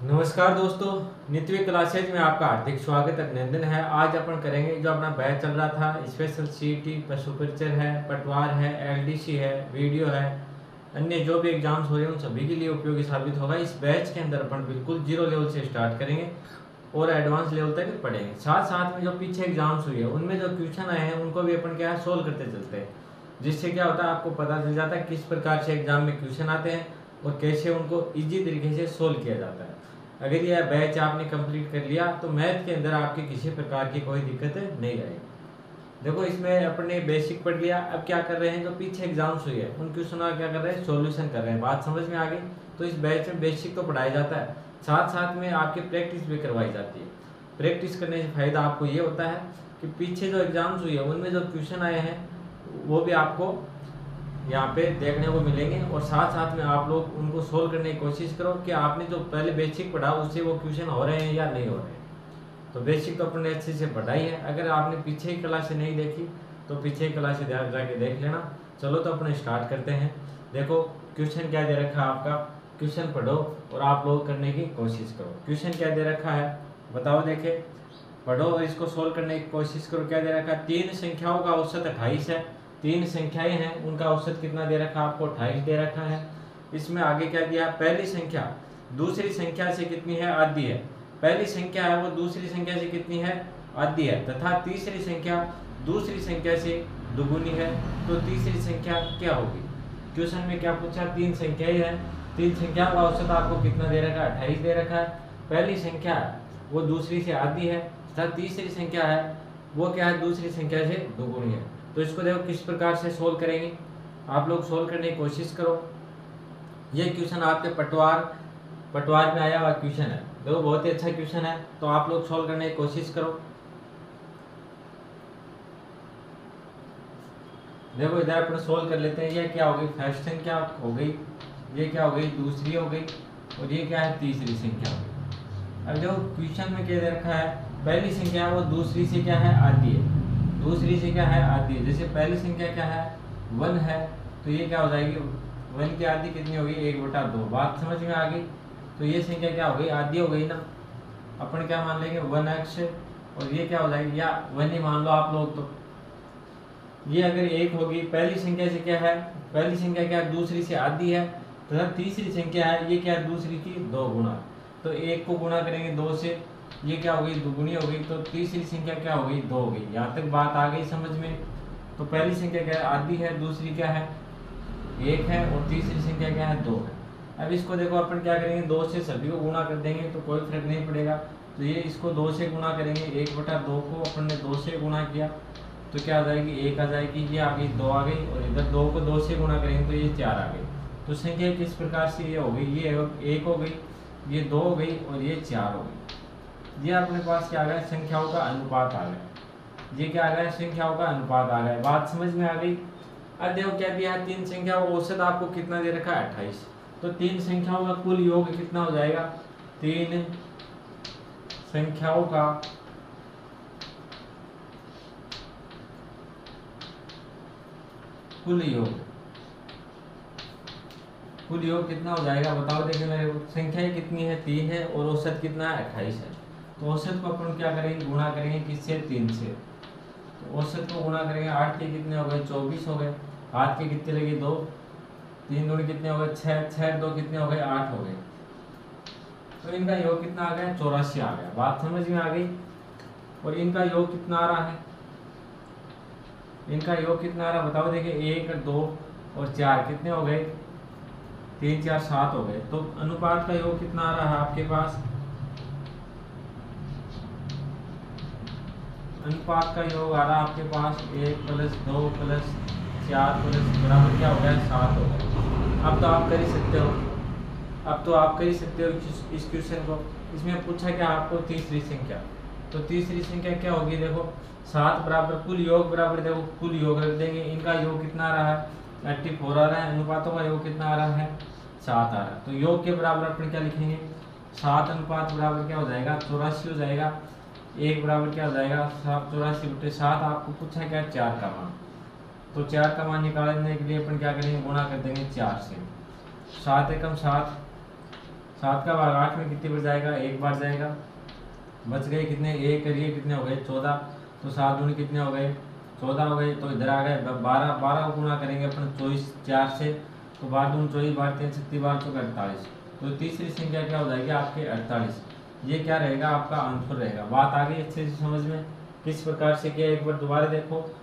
नमस्कार दोस्तों, नित्य क्लासेज में आपका हार्दिक स्वागत, अभिनंदन है। आज अपन करेंगे जो अपना बैच चल रहा था स्पेशल सीटी पशु परिचय है, पटवार है एलडीसी है वीडियो है, अन्य जो भी एग्ज़ाम्स हो रहे हैं, उन सभी के लिए उपयोगी साबित होगा। इस बैच के अंदर अपन बिल्कुल ज़ीरो लेवल से स्टार्ट करेंगे और एडवांस लेवल तक पढ़ेंगे। साथ साथ में जो पीछे एग्ज़ाम्स हुए हैं, उनमें जो क्वेश्चन आए हैं, उनको भी अपन क्या है सोल्व करते चलते हैं। जिससे क्या होता है, आपको पता चल जाता है किस प्रकार से एग्ज़ाम में क्वेश्चन आते हैं और कैसे उनको इजी तरीके से सोल्व किया जाता है। अगर यह बैच आपने कंप्लीट कर लिया तो मैथ के अंदर आपकी किसी प्रकार की कोई दिक्कत नहीं रहेगी देखो, इसमें अपने बेसिक पढ़ लिया, अब क्या कर रहे हैं, जो पीछे एग्ज़ाम्स हुई है उन क्वेश्चन क्या कर रहे हैं सॉल्यूशन कर रहे हैं। बात समझ में आ गई? तो इस बैच में बेसिक तो पढ़ाया जाता है। साथ साथ में आपकी प्रैक्टिस भी करवाई जाती है। प्रैक्टिस करने से फ़ायदा आपको ये होता है कि पीछे जो एग्ज़ाम्स हुई है, उनमें जो क्वेश्चन आए हैं, वो भी आपको यहाँ पे देखने को मिलेंगे और साथ साथ में आप लोग उनको सोल्व करने की कोशिश करो कि आपने जो पहले बेसिक पढ़ा, उससे वो क्वेश्चन हो रहे हैं या नहीं हो रहे हैं। तो बेसिक तो अपने अच्छे से पढ़ाई है अगर आपने पीछे की क्लास से नहीं देखी तो पीछे की क्लास से जाके देख लेना। चलो तो अपने स्टार्ट करते हैं। देखो क्वेश्चन क्या दे रखा है आपका? क्वेश्चन पढ़ो और आप लोग करने की कोशिश करो। क्वेश्चन क्या दे रखा है? बताओ देखे। पढ़ो और इसको सोल्व करने की कोशिश करो। क्या दे रखा है? तीन संख्याओं का औसत अट्ठाईस है। तीन संख्याएँ हैं, उनका औसत कितना दे रखा आपको अट्ठाईस दे रखा है। इसमें आगे क्या दिया? पहली संख्या, दूसरी संख्या से कितनी है? आदि है। पहली संख्या है वो, दूसरी संख्या से कितनी है? आदि है। तथा तीसरी संख्या, दूसरी संख्या से दुगुनी है। तो तीसरी संख्या क्या होगी? क्वेश्चन में क्या पूछा? तीन संख्याएँ हैं। तीन संख्या का औसत आपको कितना दे रखा है? अट्ठाईस दे रखा है। पहली संख्या, वो दूसरी से आदि है। तथा तीसरी संख्या है, वो क्या है? दूसरी संख्या से दुगुनी है। तो इसको देखो किस प्रकार से सोल्व करेंगे। आप लोग सोल्व करने की कोशिश करो। ये क्वेश्चन आपके पटवार पटवार में आया हुआ क्वेश्चन है। देखो, बहुत ही अच्छा क्वेश्चन है। तो आप लोग सोल्व करने की कोशिश करो। देखो, इधर अपने सोल्व कर लेते हैं। ये क्या हो गई? फ़र्स्ट संख्या हो गई? ये क्या हो गई? दूसरी हो गई। और ये क्या है? तीसरी संख्या हो गई? अब जो क्वेश्चन में क्या दे रखा है? पहली संख्या वो दूसरी से क्या है? आती है। दूसरी से क्या है आदि। जैसे पहली संख्या क्या है? वन है तो ये क्या हो जाएगी? वन की आदि कितनी होगी? एक बटा दो। बात समझ में आ गई? तो ये संख्या क्या हो गई? आदि हो गई ना? अपन क्या मान लेंगे? One X. और ये क्या हो जाएगी? या वन ही मान लो आप लोग तो। ये अगर एक होगी, पहली संख्या से क्या है? पहली संख्या क्या? दूसरी से आदि है। तथा तीसरी संख्या है, ये क्या? दूसरी की दो गुणा। तो एक को गुणा करेंगे दो से। ये क्या हो गई? दुगुनी हो गई। तो तीसरी संख्या क्या हो गई? दो हो गई। यहाँ तक बात आ गई समझ में? तो पहली संख्या क्या है? आधी है, दूसरी क्या है? एक है और तीसरी संख्या क्या है? दो है। अब इसको देखो, अपन क्या करेंगे? दो से सभी को गुणा कर देंगे तो कोई फ़र्क नहीं पड़ेगा। तो ये इसको दो से गुणा करेंगे। एक बटा दो को अपन ने दो से गुणा किया। तो क्या आ जाएगी? एक आ जाएगी। ये आ गई, दो आ गई और इधर दो को दो से गुणा करेंगे तो ये चार आ गई। तो संख्या किस प्रकार से ये हो गई? ये एक हो गई, ये दो हो गई और ये चार हो गई। ये अपने पास क्या आ गया? संख्याओं का अनुपात आ गया। ये क्या आ गया? संख्याओं का अनुपात आ गया। बात समझ में आ गई? अब देखो क्या दिया है? तीन संख्या औसत आपको कितना दे रखा है? अट्ठाईस। तो तीन संख्याओं का कुल योग कितना हो जाएगा? तीन संख्याओं का कुल योग। कुल योग कितना हो जाएगा? बताओ देखिए मेरे को। संख्या कितनी है? तीन है और औसत कितना है? अट्ठाईस है। तो औसत को अपन क्या करेंगे? गुणा करेंगे किससे? तीन से। तो औसत को गुणा करेंगे, आठ के कितने हो गए? चौबीस हो गए। आठ के कितने लगे? दो। तीन दो कितने हो गए? छः छः दो कितने हो गए? आठ हो गए। तो इनका योग कितना आ गया? चौरासी आ गया। बात समझ में आ गई? और इनका योग कितना आ रहा है? इनका योग कितना आ रहा बताओ, देखिए, एक, दो और चार कितने हो गए? तीन, चार, सात हो गए। तो अनुपात का योग कितना आ रहा है आपके पास? अनुपात का योग आ रहा है आपके पास, एक प्लस दो प्लस चार प्लस बराबर क्या हो गया? सात हो गया। अब तो आप कर ही सकते हो। अब तो आप कर ही सकते हो इस क्वेश्चन को। इसमें पूछा क्या आपको तीसरी संख्या। तो तीसरी संख्या क्या होगी? देखो, सात बराबर कुल योग बराबर, देखो, कुल योग रख देंगे। इनका योग कितना आ रहा है? एट्टी फोर आ रहा है। अनुपातों का योग कितना आ रहा है? सात आ रहा है। तो योग के बराबर अपन क्या लिखेंगे? सात अनुपात बराबर क्या हो जाएगा? चौरासी हो जाएगा। एक बराबर क्या हो जाएगा? सात, चौरासी बटे सात आपको पूछा क्या? चार का मान। तो चार का मान निकालने के लिए अपन क्या करेंगे? गुणा कर देंगे चार से। सात एकम सात। सात का भाग आठ में कितनी बार जाएगा? एक बार जाएगा। बच गए कितने? एक करिए कितने हो गए? चौदह। तो सात दूनी कितने हो गए? चौदह हो गए। तो इधर आ गए। बारह बारह को गुना करेंगे अपन चौबीस, चार से। तो बार दून चौबीस, बार तीन, छत्तीस, बार चौके अड़तालीस। तो तीसरी संख्या क्या हो जाएगी? आपके अड़तालीस। ये क्या रहेगा? आपका आंसर रहेगा। बात आ गई अच्छे से समझ में? किस प्रकार से किया? एक बार दोबारा देखो।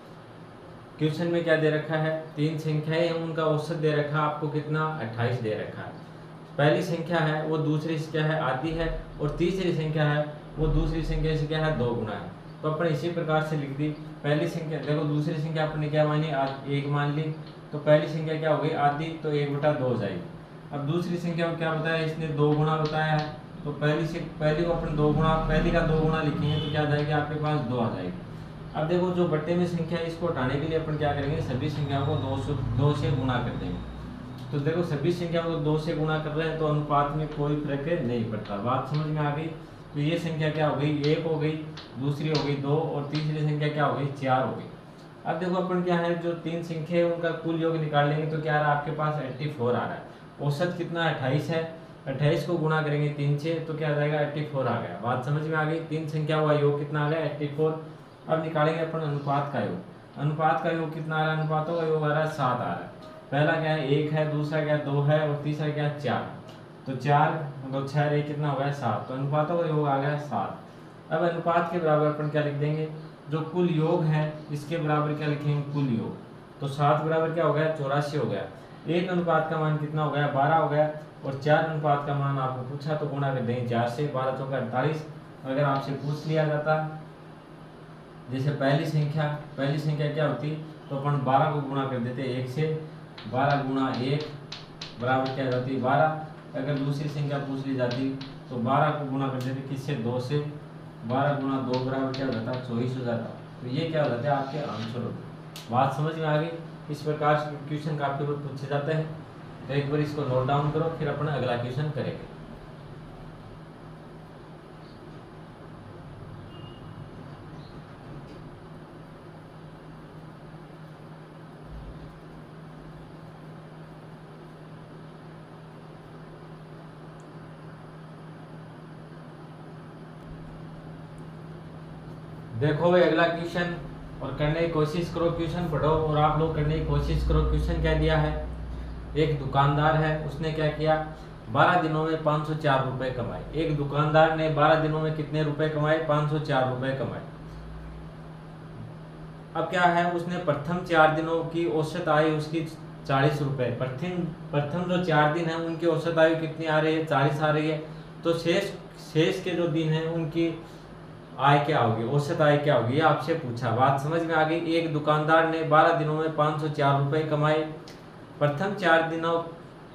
क्वेश्चन में क्या दे रखा है? तीन संख्याएँ उनका, औसत दे रखा है आपको कितना? अट्ठाईस दे रखा है। पहली संख्या है, वो दूसरी क्या है, आधी है, और तीसरी संख्या है, वो दूसरी संख्या से क्या है? दो गुना है। तो अपन इसी प्रकार से लिख दी। पहली संख्या, देखो, दूसरी संख्या अपने क्या मानी? एक मान ली। तो पहली संख्या क्या हो गई? आधी तो एक बटा दो हो जाएगी। अब दूसरी संख्या को क्या बताया? इसने दो गुना बताया है। तो पहली से, पहली को अपन दो गुना पहली का दो गुना लिखेंगे तो क्या जाएगी? आपके पास दो आ जाएगी। अब देखो, जो बट्टे में संख्या है, इसको हटाने के लिए अपन क्या करेंगे? सभी संख्याओं को दो से दो से गुना कर देंगे। तो देखो, सभी संख्याओं को दो से गुणा कर रहे हैं तो अनुपात में कोई फ़र्क नहीं पड़ता। बात समझ में आ गई? तो ये संख्या क्या हो गई? एक हो गई, दूसरी हो गई दो, और तीसरी संख्या क्या हो गई? चार हो गई। अब देखो, अपन क्या है, जो तीन संख्या है, उनका कुल योग निकाल लेंगे तो क्या आ रहा है? आपके पास एट्टी फोर आ रहा है। औसत कितना? अट्ठाईस है। अट्ठाईस को गुणा करेंगे तीन से तो क्या आ जाएगा? एट्टी फोर आ गया। बात समझ में आ गई? तीन संख्या हुआ, योग कितना आ गया? एट्टी फोर अब निकालेंगे अपन अनुपात का योग। अनुपात का योग कितना आ रहा है? अनुपातों का योग आ रहा है, सात आ रहा है। पहला क्या है? एक है, दूसरा क्या? दो है, और तीसरा क्या? है चार। तो चार मतलब छह, एक कितना हो गया? सात। तो अनुपातों का योग आ गया सात। अब अनुपात के बराबर अपन क्या लिख देंगे? जो कुल योग है, इसके बराबर क्या लिखेंगे? कुल योग। तो सात बराबर क्या हो गया? चौरासी हो गया। एक अनुपात का मान कितना हो गया? बारह हो गया। और चार अनुपात का मान आपको पूछा तो गुणा कर देंगे चार से बारह चौका अड़तालीस। अगर आपसे पूछ लिया जाता, जैसे पहली संख्या पहली संख्या क्या होती तो अपन बारह को गुणा कर देते एक से, बारह गुणा एक बराबर क्या जाती, बारह। अगर दूसरी संख्या पूछ ली जाती तो बारह को गुणा कर देते किससे, दो से। बारह गुणा दो बराबर क्या हो जाता, चौबीस हो जाता। तो ये क्या हो जाता है आपके आंसर होते। बात समझ में आ गई? इस प्रकार क्वेश्चन काफ़ी पूछे जाते हैं। तो एक बार इसको नोट डाउन करो, फिर अपना अगला क्वेश्चन करेंगे। देखो भाई, अगला क्वेश्चन और करने की कोशिश करो क्वेश्चन पढ़ो और आप लोग करने की कोशिश करो क्वेश्चन क्या दिया है? एक दुकानदार है, उसने क्या किया? बारह दिनों में पाँच सौ चार रुपए कमाए। एक दुकानदार ने बारह दिनों में कितने रुपए कमाए? पाँच सौ चार रुपए कमाए। अब क्या है, उसने प्रथम चार दिनों की औसत आय उसकी चालीस रुपए प्रथम प्रथम जो चार दिन है, उनकी औसत आयु कितनी आ रही है? चालीस आ रही है। तो शेष शेष के जो दिन है, उनकी आय क्या होगी? औसत आय क्या होगी? आपसे पूछा। बात समझ में आ गई? एक दुकानदार ने बारह दिनों में पाँच सौ चार रुपये कमाए। प्रथम चार दिनों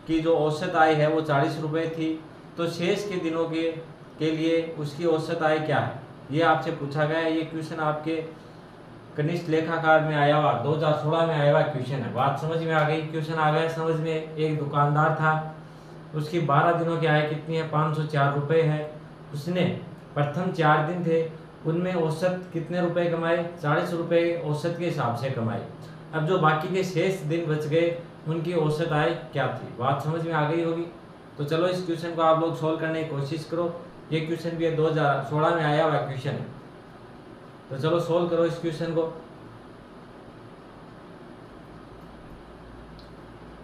की जो औसत आय है वो चालीस रुपये थी। तो शेष के दिनों के के लिए उसकी औसत आय क्या है? ये आपसे पूछा गया है। ये क्वेश्चन आपके कनिष्ठ लेखाकार में आया हुआ, दो हज़ार सोलह में आया हुआ क्वेश्चन है। बात समझ में आ गई? क्वेश्चन आ गया। समझ में एक दुकानदार था। उसकी बारह दिनों की आय कितनी है? पाँच सौ चार रुपये है। उसने प्रथम चार दिन थे। उनमें औसत कितने रुपए कमाए? चालीस रुपये औसत के हिसाब से कमाए। अब जो बाकी के शेष दिन बच गए उनकी औसत आय क्या थी? बात समझ में आ गई होगी। तो चलो इस क्वेश्चन को आप लोग सोल्व करने की कोशिश करो। ये क्वेश्चन भी दो हज़ार सोलह में आया हुआ क्वेश्चन है तो चलो सोल्व करो इस क्वेश्चन को।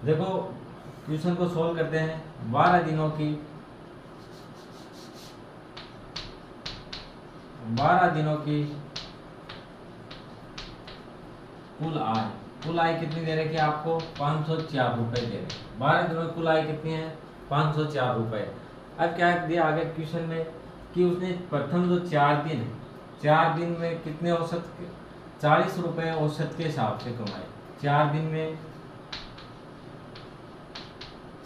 देखो क्वेश्चन को सोल्व करते हैं बारह दिनों की। बारह दिनों की कुल आय। कुल आय कितनी दे रखी है आपको पाँच सौ चार रुपए दे रहे बारह दिनों में कुल आय कितनी है? पाँच सौ चार रुपए। अब क्या दिया आगे क्वेश्चन में कि उसने प्रथम जो चार दिन चार दिन में कितने औसत चालीस रुपए औसत के हिसाब से कमाए। चार दिन में,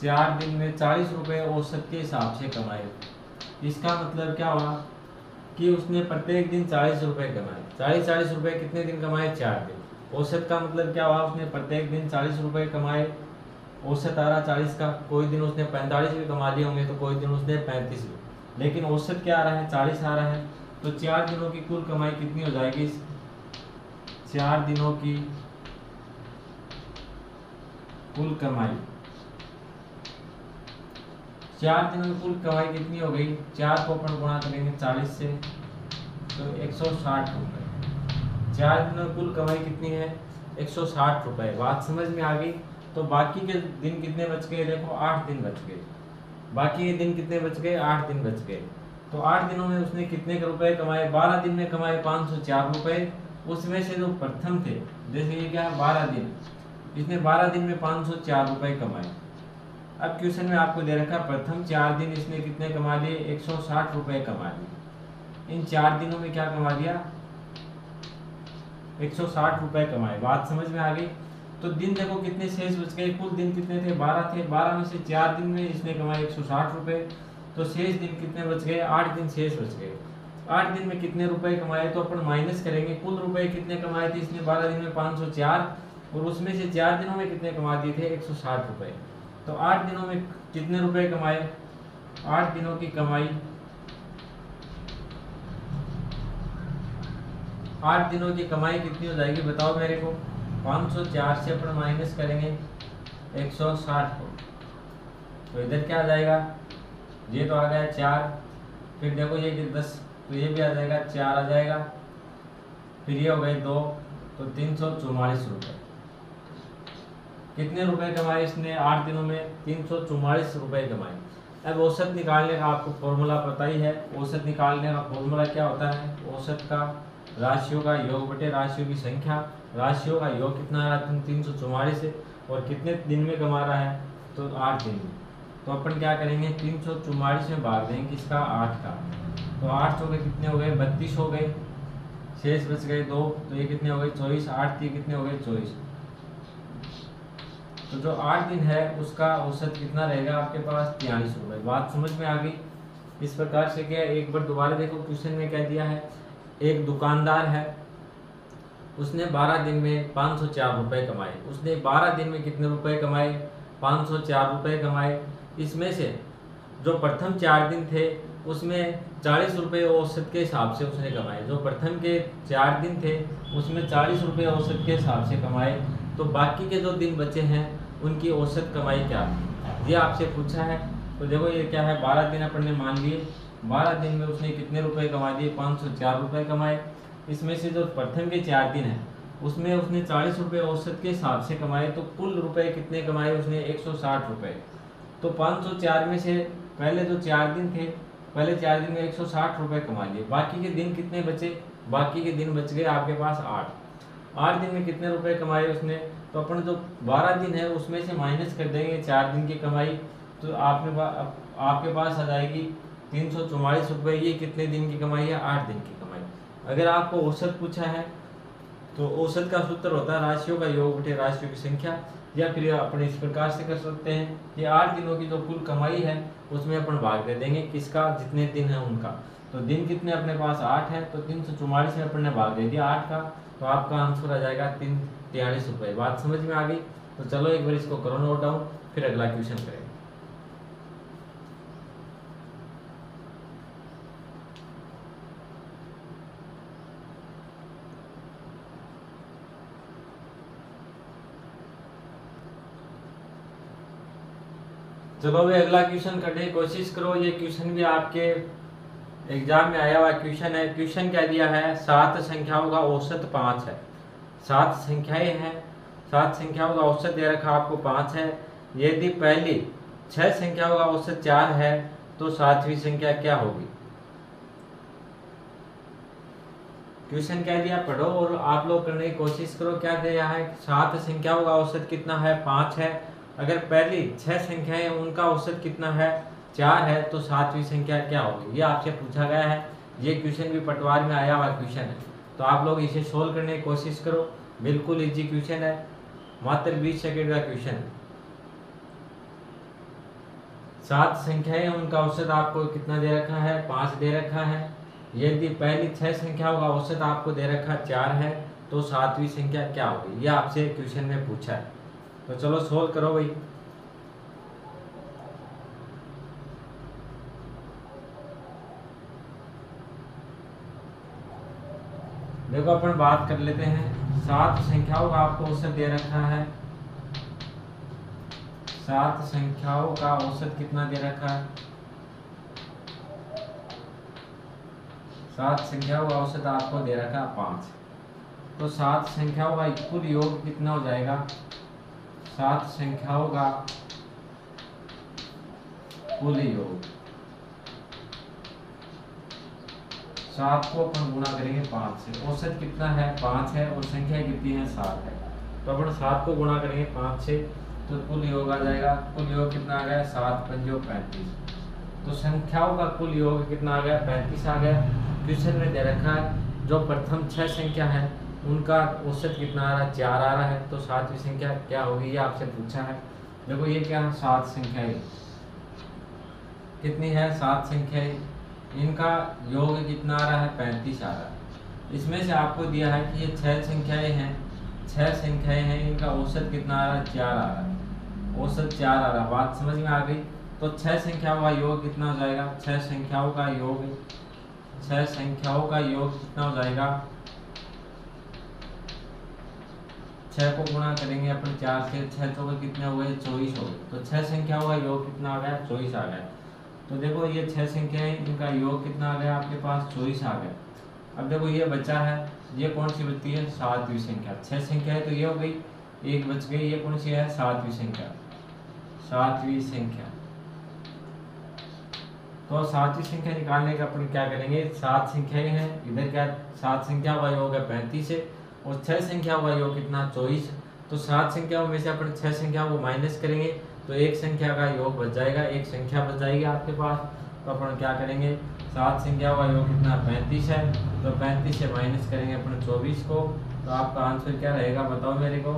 चार दिन में चालीस रुपये औसत के हिसाब से कमाए। इसका मतलब क्या हुआ? कि उसने प्रत्येक दिन चालीस रुपये कमाए। चालीस चालीस रुपए कितने दिन कमाए? चार दिन। औसत का मतलब क्या हुआ? उसने प्रत्येक दिन चालीस रुपये कमाए। औसत आ रहा चालीस का, कोई दिन उसने पैंतालीस भी कमा लिए होंगे तो कोई दिन उसने पैंतीस भी। लेकिन औसत क्या आ रहा है? चालीस आ रहा है। तो चार दिनों की कुल कमाई कितनी हो जाएगी? चार दिनों की कुल कमाई। चार दिनों की कुल कमाई कितनी हो गई? चार को अपन गुणा करेंगे चालीस से तो एक सौ साठ रुपये दिनों में कुल कमाई कितनी है? एक सौ साठ रुपये बात समझ में आ गई? तो बाकी के दिन कितने बच गए? देखो, आठ दिन बच गए। बाकी के दिन कितने बच गए? आठ दिन बच गए। तो आठ दिनों में उसने कितने रुपए कमाए? बारह दिन में कमाए पाँच सौ चार रुपये उसमें से जो प्रथम थे, जैसे ये क्या बारह दिन। इसने बारह दिन में पाँच सौ चार रुपये कमाए। अब क्वेश्चन में आपको दे रखा प्रथम चार दिन इसने कितने कमा लिए? एक सौ साठ रुपये कमा लिए। इन चार दिनों में क्या कमा दिया एक सौ साठ रुपये कमाए। बात समझ में आ गई? तो दिन देखो कितने शेष बच गए। कुल दिन कितने थे? बारह थे। बारह में से चार दिन में इसने कमाए एक सौ साठ रुपये तो शेष दिन कितने बच गए? आठ दिन शेष बच गए। आठ दिन में कितने रुपए कमाए? तो अपन माइनस करेंगे। कुल रुपए कितने कमाए थे इसने? बारह दिन में पाँच सौ चार। और उसमें से चार दिनों में कितने कमा दिए थे? एक सौ साठ रुपये तो आठ दिनों में कितने रुपए कमाए? आठ दिनों की कमाई आठ दिनों की कमाई कितनी हो जाएगी बताओ मेरे को। पाँच सौ चार से अपन माइनस करेंगे, एक सौ साठ को। तो इधर क्या आ जाएगा? ये तो आ गया चार, फिर देखो ये कि दस तो ये भी आ जाएगा, चार आ जाएगा। फिर ये हो गए दो तो तीन सौ चौवालीस रुपये कितने रुपए कमाए इसने आठ दिनों में? तीन सौ चौवालीस रुपये कमाए। अब औसत निकालने का आपको फॉर्मूला पता ही है। औसत निकालने का फॉर्मूला क्या होता है? औसत का राशियों का योग बटे राशियों की संख्या, राशियों का योग कितना आ रहा है? तीन सौ चौवालीस है और कितने दिन में कमा रहा है? तो आठ दिन में। तो अपन क्या करेंगे? तीन सौ चौवालीस में भाग देंगे किसका आठ का। तो आठ हो गए कितने हो गए? बत्तीस हो गए। शेष बच गए दो तो ये कितने हो गए? चौबीस। आठ थी कितने हो गए? चौबीस। तो जो आठ दिन है, उसका औसत कितना रहेगा आपके पास? तियालीस रुपये बात समझ में आ गई? इस प्रकार से क्या एक बार दोबारा देखो, क्वेश्चन में क्या दिया है? एक दुकानदार है, उसने बारह दिन में पाँच सौ चार रुपये कमाए। उसने बारह दिन में कितने रुपए कमाए? पाँच सौ चार रुपये कमाए। इसमें से जो प्रथम चार दिन थे, उसमें चालीस रुपये औसत के हिसाब से उसने कमाए। जो प्रथम के चार दिन थे, उसमें चालीस रुपये औसत के हिसाब से कमाए। तो बाकी के जो दिन बचे हैं, उनकी औसत कमाई क्या ये आपसे पूछा है। तो देखो ये क्या है? बारह दिन अपन ने मान लिए। बारह दिन में उसने कितने रुपए कमा दिए? पाँच सौ चार रुपये कमाए। इसमें से जो प्रथम के चार दिन है, उसमें उसने चालीस रुपये औसत के हिसाब से कमाए तो कुल रुपए कितने कमाए उसने? एक सौ साठ रुपये तो 504 में से पहले जो चार दिन थे, पहले चार दिन में एक सौ साठ रुपये कमा लिए। बाकी के दिन कितने बचे? बाकी के दिन बच गए आपके पास आठ। आठ दिन में कितने रुपए कमाए उसने? तो अपन जो बारह दिन है, उसमें से माइनस कर देंगे चार दिन की कमाई। तो आपने आपके पास आ जाएगी तीन सौ चौवालीस रुपये ये कितने दिन की कमाई है? आठ दिन की कमाई। अगर आपको औसत पूछा है तो औसत का सूत्र होता है राशियों का योग उठे राशियों की संख्या, या फिर अपने इस प्रकार से कर सकते हैं कि आठ दिनों की जो कुल कमाई है, उसमें अपन भाग दे देंगे। किसका? जितने दिन है उनका। तो दिन कितने अपने पास? आठ है तो तीन सौ चौवालीस में अपन ने भाग दे दिया आठ का। तो आपका आंसर आ जाएगा तीन तियालीस रुपये बात समझ में आ गई? तो चलो एक बार इसको करो नोट डाउन, फिर अगला क्वेश्चन करेंगे। चलो भाई अगला क्वेश्चन करने की कोशिश करो। ये क्वेश्चन भी आपके एग्ज़ाम में आया हुआ क्वेश्चन है। क्वेश्चन क्या दिया है? सात संख्याओं का औसत पाँच है। सात संख्याएँ हैं। सात संख्याओं का औसत दे रखा आपको पाँच है। यदि पहली छह संख्याओं का औसत चार है तो सातवीं संख्या क्या होगी? क्वेश्चन क्या दिया? पढ़ो और आप लोग करने की कोशिश करो। क्या दिया है? सात संख्याओं का औसत कितना है? पाँच है। अगर पहली छह संख्याएँ उनका औसत कितना है, चार है तो सातवीं संख्या क्या होगी? ये आपसे पूछा गया है। ये क्वेश्चन भी पटवार में आया हुआ क्वेश्चन है। तो आप लोग इसे सोल्व करने की कोशिश करो। बिल्कुल इजी क्वेश्चन है। मात्र बीस सेकेंड का क्वेश्चन है। सात संख्याएँ उनका औसत आपको कितना दे रखा है? पाँच दे रखा है। यदि पहली छह संख्याओं का औसत आपको दे रखा चार है तो सातवीं संख्या क्या होगी? यह आपसे क्वेश्चन में पूछा है। तो चलो सोल्व करो भाई। देखो, अपन बात कर लेते हैं। सात संख्याओं का आपको उत्तर दे रखा है। सात संख्याओं का औसत कितना दे रखा है? सात संख्याओं का औसत आपको दे रखा है पाँच। तो सात संख्याओं का कुल योग कितना हो जाएगा? सात संख्याओं का कुल योग। सात को अपन गुणा करेंगे पाँच से। औसत कितना है? पाँच है और संख्या कितनी है? सात है। तो अपन सात को गुणा करेंगे पाँच से तो कुल योग आ जाएगा। कुल योग कितना आ गया? सात पंजो पैंतीस। तो संख्याओं का कुल योग कितना आ गया? पैंतीस आ गया। क्वेश्चन में दे रखा है, जो प्रथम छह संख्या है उनका औसत कितना आ रहा है? चार आ रहा है तो सातवीं संख्या क्या होगी? ये आपसे पूछा है। देखो, ये क्या है? सात संख्या कितनी है? सात संख्या इनका योग कितना आ रहा है? पैंतीस आ रहा है। इसमें से आपको दिया है कि ये छह संख्याएँ हैं। छह संख्याएँ हैं, इनका औसत कितना आ रहा है? चार आ रहा है। औसत चार आ रहा है। बात समझ में आ गई? तो छह संख्याओं का योग कितना हो जाएगा? छह संख्याओं का योग छह संख्याओं का योग कितना हो जाएगा? छह को गुणा करेंगे अपन चार से, छह चौके कितने हो गए चौबीस हो गए तो छह संख्या का योग कितना आ गया, चौबीस आ गया। तो देखो ये छह संख्याएँ इनका योग कितना आ गया आपके पास, चौबीस आ गया। अब देखो ये बचा है, ये कौन सी बचती है? सातवीं संख्या। छह संख्या है तो ये हो गई, एक बच गई, ये कौन सी है? सातवीं संख्या। सातवीं संख्या। तो सातवीं संख्या निकालने का अपन क्या करेंगे? सात संख्याएँ हैं, इधर क्या सात संख्या का योग है पैंतीस है और छह संख्या का योग कितना? चौबीस। तो सात संख्याओं में से अपन छह संख्या को माइनस करेंगे तो एक संख्या का योग बच जाएगा, एक संख्या बच जाएगी आपके पास। तो अपन क्या करेंगे? सात संख्या का योग कितना? पैंतीस है। तो पैंतीस से माइनस करेंगे अपन चौबीस को। तो आपका आंसर क्या रहेगा बताओ मेरे को।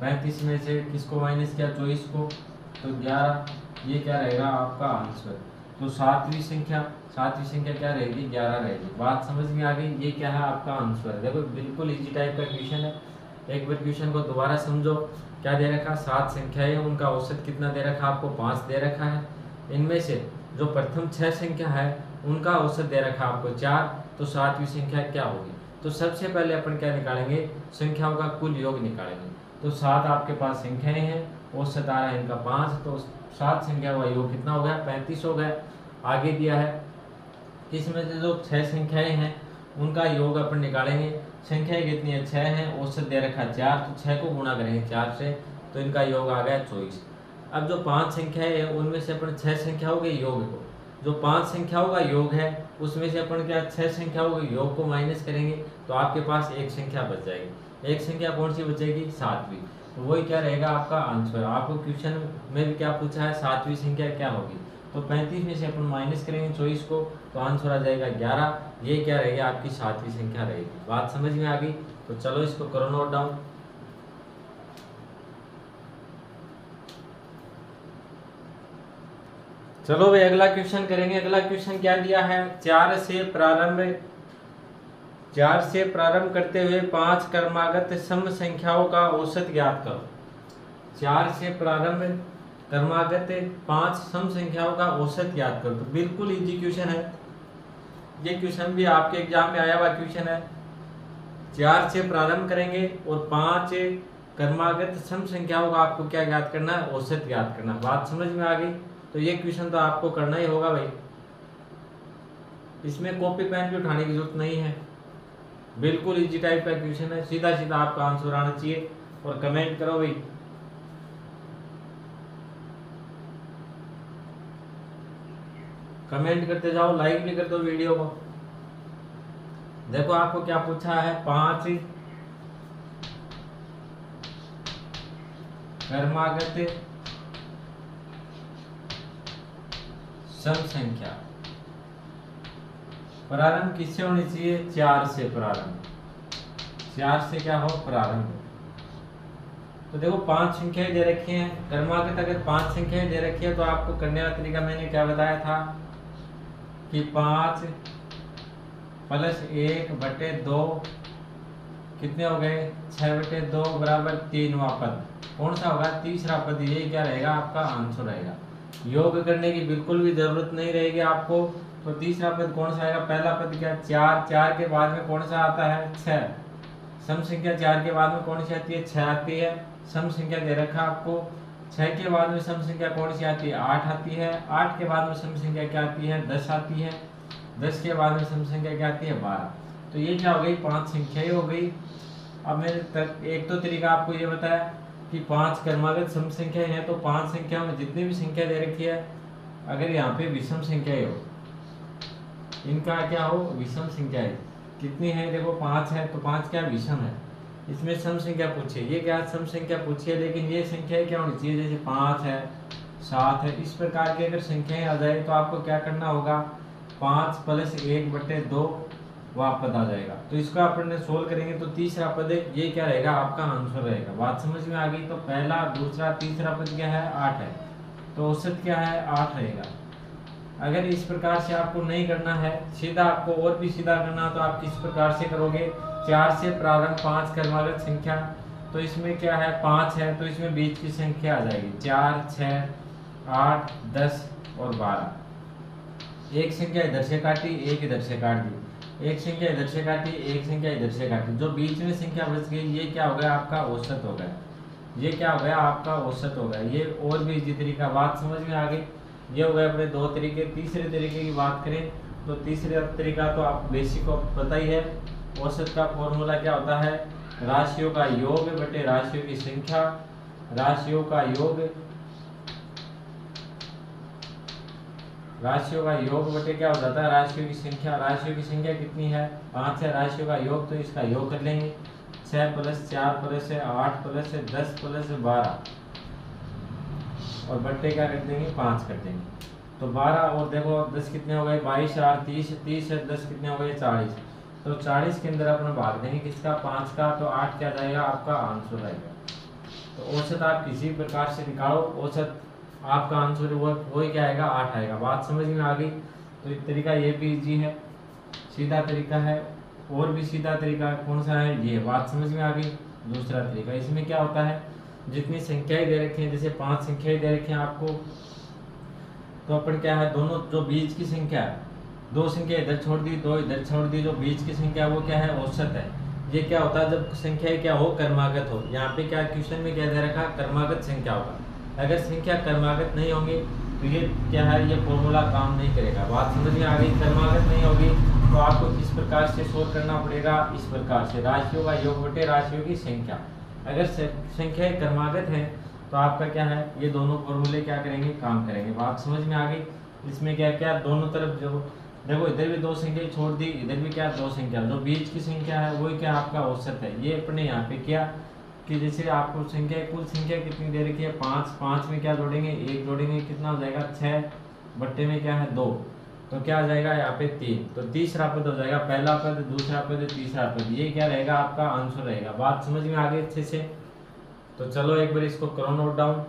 पैंतीस में से किसको माइनस किया? चौबीस को। तो ग्यारह, ये क्या रहेगा आपका आंसर तो सातवीं संख्या सातवीं संख्या क्या रहेगी? ग्यारह रहेगी। बात समझ में आ गई? ये क्या है आपका आंसर देखो, बिल्कुल इजी टाइप का क्वेश्चन है। एक बार क्वेश्चन को दोबारा समझो। क्या दे रखा? सात संख्या है। उनका औसत कितना दे रखा? आपको पाँच दे रखा है। इनमें से जो प्रथम छः संख्या है, उनका औसत दे रखा आपको चार। तो सातवीं संख्या क्या होगी? तो सबसे पहले अपन क्या निकालेंगे? संख्याओं का कुल योग निकालेंगे। तो सात आपके पास संख्याएँ हैं। औसत आ रहा है इनका पाँच। तो सात संख्या का योग कितना हो गया? पैंतीस हो गया, आगे दिया है। इसमें से जो छह संख्याएँ हैं, उनका योग अपन निकालेंगे। संख्या कितनी है? छः है औसत दे रखा है चार तो छः को गुणा करेंगे चार से तो इनका योग आ गया चौबीस। अब जो पाँच संख्याएँ हैं, उनमें से अपन छह संख्याओं के योग को। जो पाँच संख्याओं का योग है, उसमें से अपन क्या छह संख्याओं के योग को माइनस करेंगे तो आपके पास एक संख्या बच जाएगी। एक संख्या कौन सी बचेगी? सातवीं वही क्या रहेगा आपका आंसर आपको क्वेश्चन में भी क्या पूछा है? सातवीं संख्या क्या होगी? तो पैंतीस में से अपन माइनस करेंगे चौबीस को तो आंसर आ जाएगा ग्यारह। ये क्या रहेगी? आपकी सातवीं संख्या रहेगी। बात समझ में आ गई? तो चलो इसको करो नोट डाउन चलो भाई, अगला क्वेश्चन करेंगे। अगला क्वेश्चन क्या दिया है? चार से प्रारंभ चार से प्रारंभ करते हुए पाँच कर्मागत सम संख्याओं का औसत ज्ञात करो। चार से प्रारंभ कर्मागत पाँच सम संख्याओं का औसत याद करो। तो बिल्कुल इजी क्वेश्चन है। ये क्वेश्चन भी आपके एग्ज़ाम में आया हुआ क्वेश्चन है। चार से प्रारंभ करेंगे और पाँच कर्मागत सम संख्याओं का आपको क्या याद करना है? औसत याद करना बात समझ में आ गई? तो ये क्वेश्चन तो आपको करना ही होगा भाई। इसमें कॉपी पेन भी उठाने की ज़रूरत नहीं है। बिल्कुल इजी टाइप का क्वेश्चन है। सीधा सीधा आपका आंसर आना चाहिए और कमेंट करो भाई। कमेंट करते जाओ लाइक भी कर दो वीडियो को। देखो आपको क्या पूछा है, पाँच। कर्मागत सम संख्या प्रारंभ किससे होनी चाहिए? चार से प्रारंभ। चार से क्या हो? प्रारंभ। तो देखो, पाँच संख्याएँ दे रखी हैं। कर्मागत अगर पाँच संख्याएँ दे रखी है तो आपको करने तरीका मैंने क्या बताया था कि पाँच प्लस एक बटे दो कितने हो गए? छः बटे दो बराबर तीनवा पद कौन सा होगा? तीसरा पद। ये क्या रहेगा? आपका आंसर रहेगा। योग करने की बिल्कुल भी ज़रूरत नहीं रहेगी आपको। तो तीसरा पद कौन सा आएगा? पहला पद क्या? चार। चार के बाद में कौन सा आता है? छः सम संख्या चार के बाद में कौन सी आती है? छह आती है। सम संख्या दे रखा आपको। छह के बाद में सम संख्या कौन सी आती है? आठ आती है। आठ के बाद में सम संख्या क्या आती है? दस आती है। दस के बाद में सम संख्या क्या आती है? बारह। तो ये क्या हो गई? पाँच संख्याएँ हो गई। अब मैंने एक तो तरीका आपको ये बताया। कि पाँच कर्मागत सम संख्या है तो पाँच संख्या में जितनी भी संख्या दे रखी है, अगर यहाँ पे विषम संख्याएँ हो, इनका क्या हो? विषम संख्या है कितनी है? देखो, पाँच है तो पाँच क्या विषम है? इसमें सम संख्या पूछिए। ये क्या सम संख्या पूछिए, लेकिन ये संख्या क्या होनी चाहिए? जैसे पाँच है, सात है, इस प्रकार की अगर संख्याएँ आ जाए तो आपको क्या करना होगा? पाँच प्लस एक बटे दो वह पद आ जाएगा। तो इसको अपन सोल्व करेंगे तो तीसरा पद ये क्या रहेगा? आपका आंसर रहेगा। बात समझ में आ गई? तो पहला, दूसरा, तीसरा पद क्या है? आठ है। तो औसत क्या है? आठ रहेगा। अगर इस प्रकार से आपको नहीं करना है, सीधा आपको और भी सीधा करना तो आप किस प्रकार से करोगे? चार से प्रारंभ, पाँच कर्मागत संख्या। तो इसमें क्या है? पाँच है तो इसमें बीच की संख्या आ जाएगी। चार छ आठ, दस और बारह। एक संख्या इधर से काटी, एक इधर से काट दी। एक संख्या इधर से काटी, एक संख्या इधर से काटी। जो बीच में संख्या बच गई, ये क्या हो गया? आपका औसत हो गया। ये क्या हो गया? आपका औसत हो गया। ये और भी इसी तरीका बात समझ में आ गई। ये हो गया अपने दो तरीके। तीसरे तरीके की बात करें तो तीसरे तरीका तो आप बेसिक को पता ही है। औसत का फॉर्मूला क्या होता है? राशियों का योग बटे राशियों की संख्या। राशियों का योग राशियों का योग बटे क्या हो जाता है? राशियों की संख्या, राशियों की संख्या कितनी है? पाँच है, राशियों का योग तो इसका योग कर लेंगे। छह प्लस चार प्लस है, आठ प्लस है, दस प्लस है, बारह। और बट्टे क्या कर देंगे? पाँच कर देंगे। तो बारह और देखो, दस कितने हो गए? बाईस चार तीस तीस है, दस कितने हो गए? चालीस। तो चालीस के अंदर अपना भाग देंगे किसका? पाँच का। तो आठ क्या जाएगा? आपका आंसर आएगा तो औसत आप किसी प्रकार से निकालो। औसत आपका आंसर वो वही क्या आएगा आठ आएगा। बात समझ में आ गई? तो एक तरीका ये भी इजी है, सीधा तरीका है, और भी सीधा तरीका कौन सा है? ये बात समझ में आ गई। दूसरा तरीका, इसमें क्या होता है? जितनी संख्याएँ दे रखी हैं, जैसे पाँच संख्याएँ दे रखी हैं आपको तो अपन क्या है, दोनों जो बीज की संख्या है, दो संख्या इधर छोड़ दी, दो इधर छोड़ दी, जो बीज की संख्या वो क्या है? औसत है। ये क्या होता है? जब संख्या क्या हो, कर्मागत हो। यहाँ पे क्या क्वेश्चन में क्या दे रखा? कर्मागत संख्या होगा। अगर संख्या कर्मागत नहीं होगी तो ये क्या है, ये फॉर्मूला काम नहीं करेगा। बात समझ में आ गई? कर्मागत नहीं होगी तो आपको किस प्रकार से सोल्व करना पड़ेगा, इस प्रकार से। राशियों का योग बटे राशियों की संख्या। अगर संख्या क्रमागत है तो आपका क्या है, ये दोनों फॉर्मूले क्या करेंगे, काम करेंगे। बात समझ में आ गई? इसमें क्या क्या दोनों तरफ़ जो देखो, इधर भी दो संख्या छोड़ दी, इधर भी क्या, दो संख्या जो बीच की संख्या है, वही क्या आपका औसत है? ये अपने यहाँ पे क्या कि जैसे आपको संख्या, कुल संख्या कितनी दे रखी है? पाँच। पाँच में क्या जोड़ेंगे? एक जोड़ेंगे, कितना हो जाएगा? छः। बट्टे में क्या है? दो। तो क्या आ जाएगा यहाँ पे तीन। तो तीसरा पद हो जाएगा, पहला पद, दूसरा पद, तीसरा पद। ये क्या रहेगा? आपका आंसर रहेगा। बात समझ में आ गई अच्छे से? तो चलो एक बार इसको करो नोट डाउन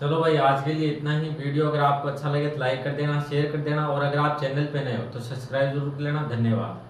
चलो भाई, आज के लिए इतना ही। वीडियो अगर आपको अच्छा लगे तो लाइक कर देना शेयर कर देना। और अगर आप चैनल पे नए हो तो सब्सक्राइब ज़रूर कर लेना। धन्यवाद।